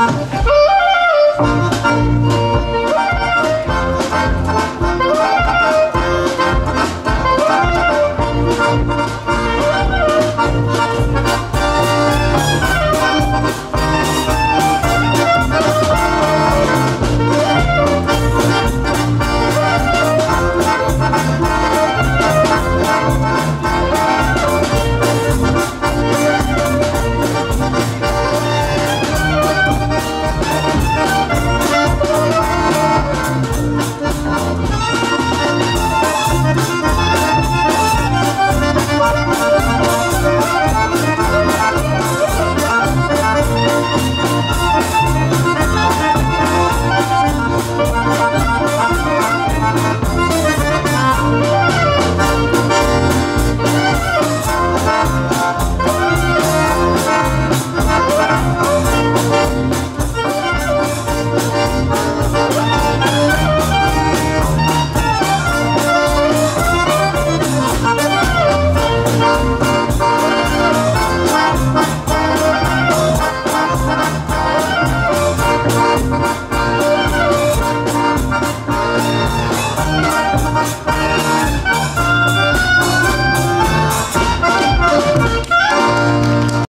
Oh, oh, oh,